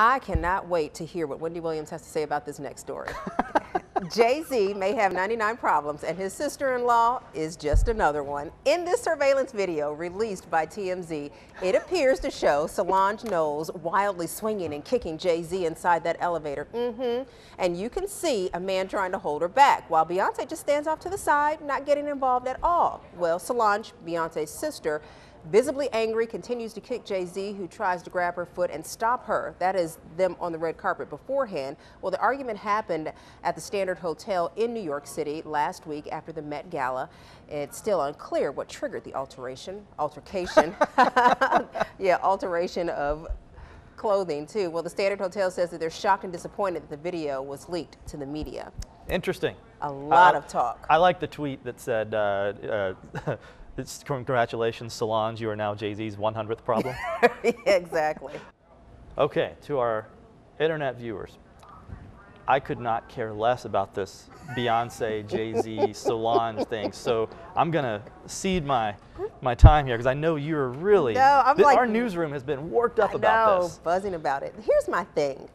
I cannot wait to hear what Wendy Williams has to say about this next story. Jay Z may have 99 problems, and his sister in law is just another one. In this surveillance video released by TMZ, it appears to show Solange Knowles wildly swinging and kicking Jay Z inside that elevator. Mm-hmm. And you can see a man trying to hold her back, while Beyonce just stands off to the side, not getting involved at all. Well, Solange, Beyonce's sister, visibly angry, continues to kick Jay Z, who tries to grab her foot and stop her. That is them on the red carpet beforehand. Well, the argument happened at the Standard Hotel in New York City last week after the Met Gala. It's still unclear what triggered the alteration, altercation, yeah, alteration of clothing too. Well, the Standard Hotel says that they're shocked and disappointed that the video was leaked to the media. Interesting. A lot of talk. I like the tweet that said, uh, uh, It's, congratulations, Solange, you are now Jay Z's 100th problem. exactly. Okay, to our internet viewers, I could not care less about this Beyonce, Jay Z, Solange thing. So I'm gonna cede my my time here because I know you're really. No, I'm like, our newsroom has been worked up I about know, this. buzzing about it. Here's my thing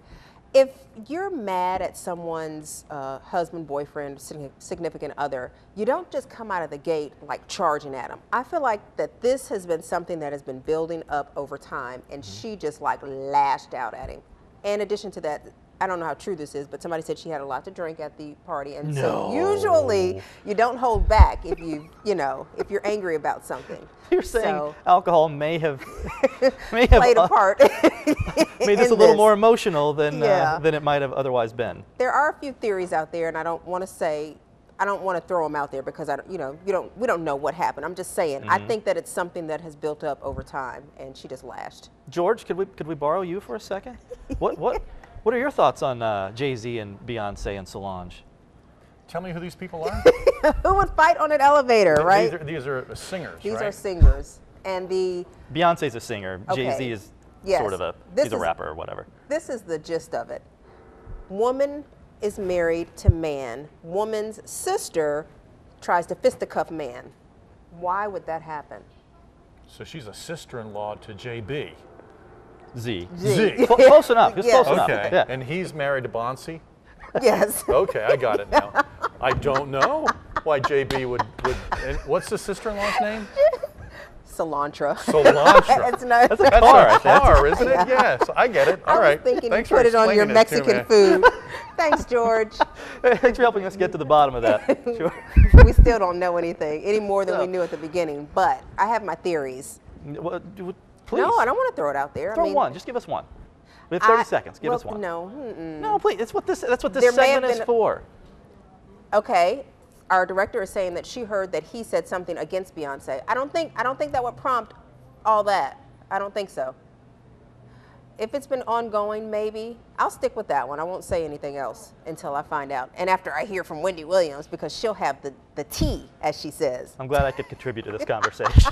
if you're mad at someone's uh, husband, boyfriend, significant other, you don't just come out of the gate like charging at them. I feel like that this has been something that has been building up over time, and mm-hmm. she just like lashed out at him. In addition to that, I don't know how true this is, but somebody said she had a lot to drink at the party, and no. so usually you don't hold back if you, you know, if you're angry about something. You're saying so, alcohol may have may have played a part. made this a little this. more emotional than uh, yeah. uh, than it might have otherwise been. There are a few theories out there, and I don't want to say. I don't want to throw them out there because I, you know, you don't, we don't know what happened. I'm just saying. Mm-hmm. I think that it's something that has built up over time, and she just lashed. George, could we could we borrow you for a second? what what what are your thoughts on uh, Jay Z and Beyonce and Solange? Tell me who these people are. who would fight on an elevator, right? These are, these are singers. These right? are singers, and the Beyonce's a singer. Okay. Jay Z is yes. sort of a this he's a rapper or whatever. This is the gist of it. Woman is married to man. Woman's sister tries to fisticuff man. Why would that happen? So she's a sister-in-law to JB. Z. Z. Z. close enough. It's close okay. enough. Yeah. And he's married to Bonsi? Yes. okay, I got it now. I don't know why JB would, would what's the sister-in-law's name? Cilantro. Cilantro. it's not, that's a car, that's a car isn't it? Yes, I get it. All I right. thinking Thanks you put it on your Mexican food. Thanks, George. Thanks for helping us get to the bottom of that. Sure. we still don't know anything any more than no. we knew at the beginning, but I have my theories. Well, Please. No, I don't want to throw it out there. Throw I mean, one. Just give us one. We have 30 I, seconds. Give well, us one. No. Mm-mm. No, please. That's what this. That's what this there segment is for. Okay. Our director is saying that she heard that he said something against Beyonce. I don't think. I don't think that would prompt all that. I don't think so. If it's been ongoing, maybe I'll stick with that one. I won't say anything else until I find out, and after I hear from Wendy Williams, because she'll have the the tea, as she says. I'm glad I could contribute to this conversation.